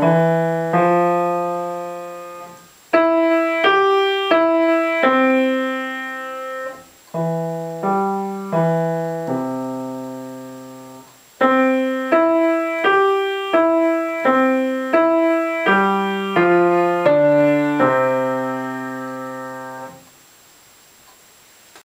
Oh. you.